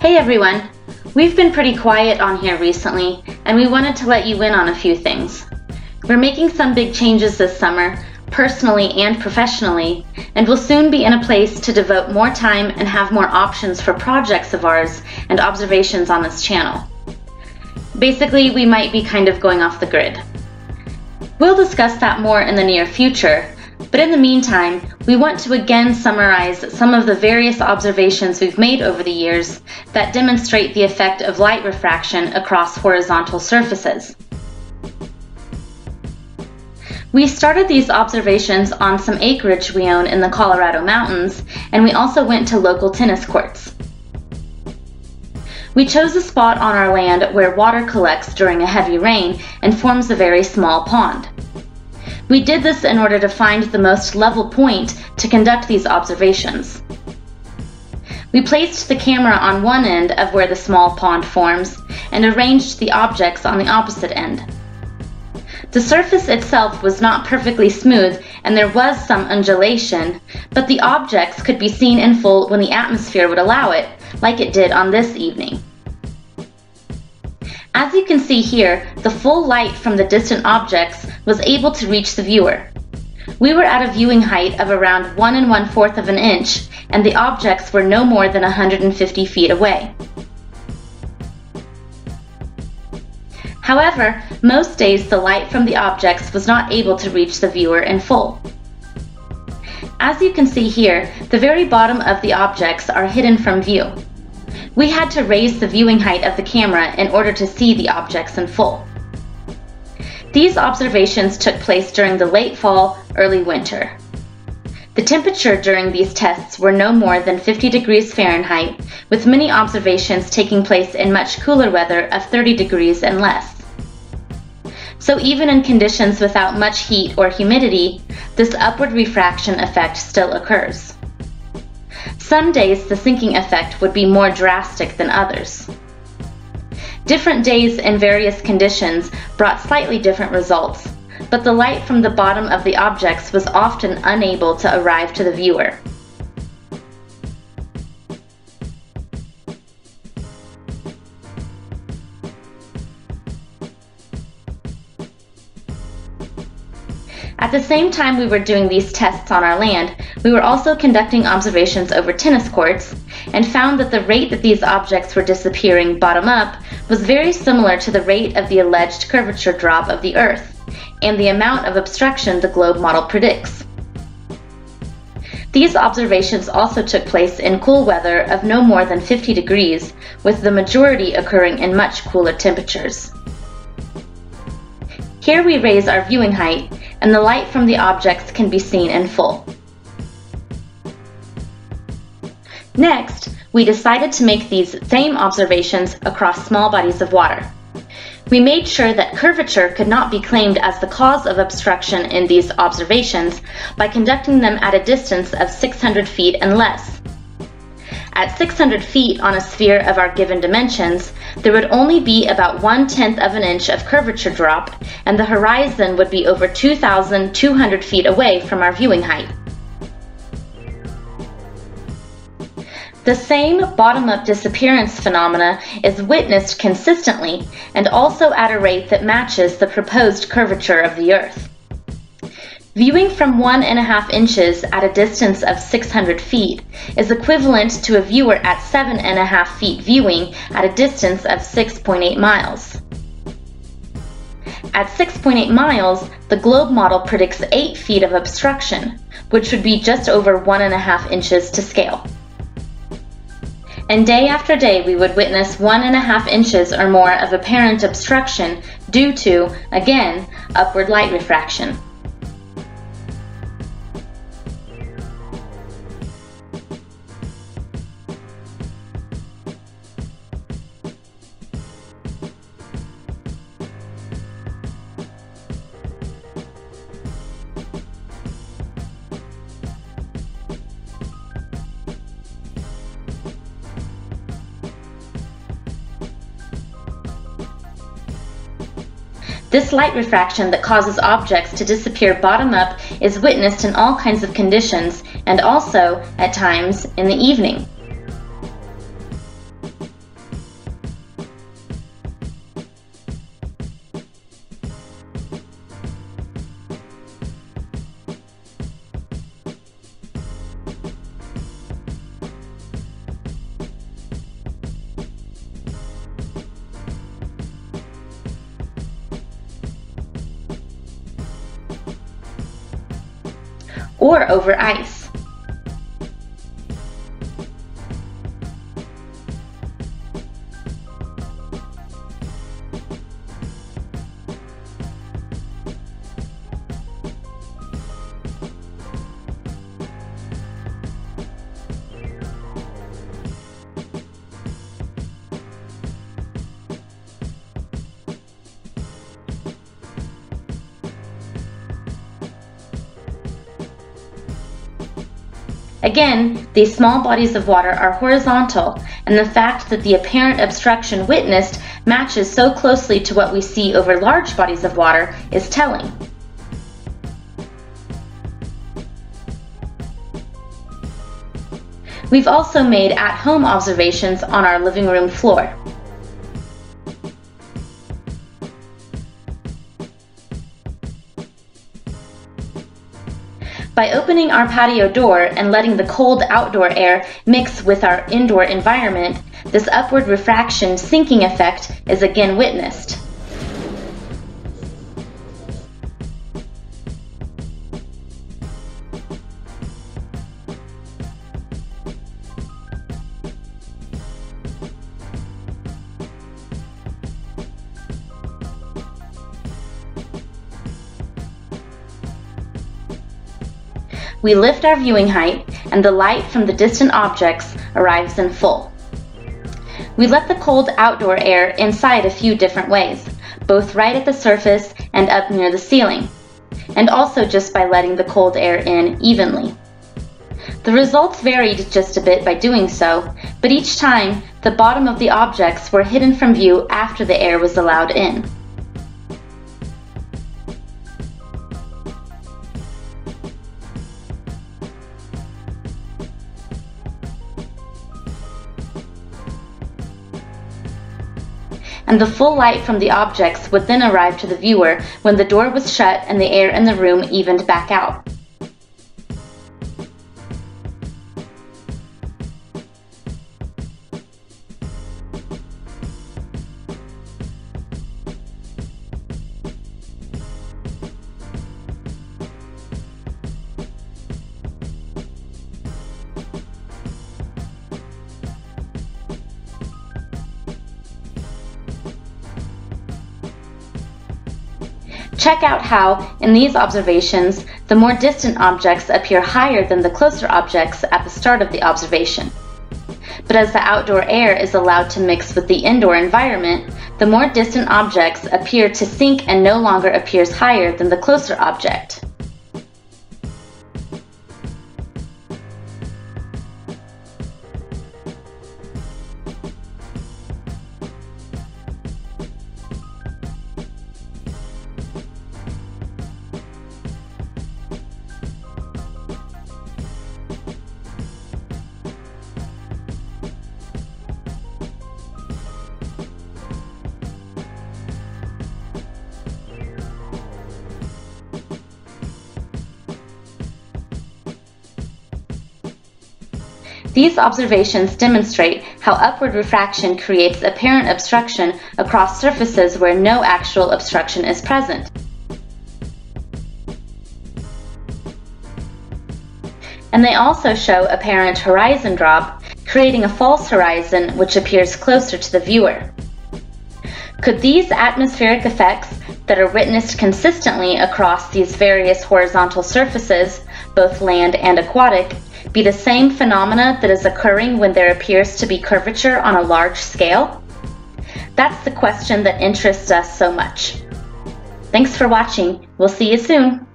Hey everyone! We've been pretty quiet on here recently, and we wanted to let you in on a few things. We're making some big changes this summer, personally and professionally, and will soon be in a place to devote more time and have more options for projects of ours and observations on this channel. Basically, we might be kind of going off the grid. We'll discuss that more in the near future, but in the meantime, we want to again summarize some of the various observations we've made over the years that demonstrate the effect of light refraction across horizontal surfaces. We started these observations on some acreage we own in the Colorado mountains, and we also went to local tennis courts. We chose a spot on our land where water collects during a heavy rain and forms a very small pond. We did this in order to find the most level point to conduct these observations. We placed the camera on one end of where the small pond forms and arranged the objects on the opposite end. The surface itself was not perfectly smooth and there was some undulation, but the objects could be seen in full when the atmosphere would allow it, like it did on this evening. As you can see here, the full light from the distant objects was able to reach the viewer. We were at a viewing height of around 1 and 1 fourth of an inch, and the objects were no more than 150 feet away. However, most days the light from the objects was not able to reach the viewer in full. As you can see here, the very bottom of the objects are hidden from view. We had to raise the viewing height of the camera in order to see the objects in full. These observations took place during the late fall, early winter. The temperature during these tests were no more than 50 degrees Fahrenheit, with many observations taking place in much cooler weather of 30 degrees and less. So even in conditions without much heat or humidity, this upward refraction effect still occurs. Some days the sinking effect would be more drastic than others. Different days and various conditions brought slightly different results, but the light from the bottom of the objects was often unable to arrive to the viewer. At the same time we were doing these tests on our land, we were also conducting observations over tennis courts and found that the rate that these objects were disappearing bottom up was very similar to the rate of the alleged curvature drop of the Earth and the amount of obstruction the globe model predicts. These observations also took place in cool weather of no more than 50 degrees, with the majority occurring in much cooler temperatures. Here we raise our viewing height, and the light from the objects can be seen in full. Next, we decided to make these same observations across small bodies of water. We made sure that curvature could not be claimed as the cause of obstruction in these observations by conducting them at a distance of 600 feet and less. At 600 feet on a sphere of our given dimensions, there would only be about one-tenth of an inch of curvature drop, and the horizon would be over 2,200 feet away from our viewing height. The same bottom-up disappearance phenomena is witnessed consistently and also at a rate that matches the proposed curvature of the Earth. Viewing from one and a half inches at a distance of 600 feet is equivalent to a viewer at seven and a half feet viewing at a distance of 6.8 miles. At 6.8 miles, the globe model predicts 8 feet of obstruction, which would be just over one and a half inches to scale and day after day we would witness one and a half inches or more of apparent obstruction due to, again, upward light refraction. This light refraction that causes objects to disappear bottom up is witnessed in all kinds of conditions and also, at times, in the evening. Or over ice. Again, these small bodies of water are horizontal, and the fact that the apparent obstruction witnessed matches so closely to what we see over large bodies of water is telling. We've also made at-home observations on our living room floor. By opening our patio door and letting the cold outdoor air mix with our indoor environment, this upward refraction sinking effect is again witnessed. We lift our viewing height and the light from the distant objects arrives in full. We let the cold outdoor air inside a few different ways, both right at the surface and up near the ceiling, and also just by letting the cold air in evenly. The results varied just a bit by doing so, but each time the bottom of the objects were hidden from view after the air was allowed in. And the full light from the objects would then arrive to the viewer when the door was shut and the air in the room evened back out. Check out how, in these observations, the more distant objects appear higher than the closer objects at the start of the observation. But as the outdoor air is allowed to mix with the indoor environment, the more distant objects appear to sink and no longer appears higher than the closer object. These observations demonstrate how upward refraction creates apparent obstruction across surfaces where no actual obstruction is present. And they also show apparent horizon drop, creating a false horizon which appears closer to the viewer. Could these atmospheric effects that are witnessed consistently across these various horizontal surfaces, both land and aquatic, be the same phenomena that is occurring when there appears to be curvature on a large scale? That's the question that interests us so much. Thanks for watching. We'll see you soon.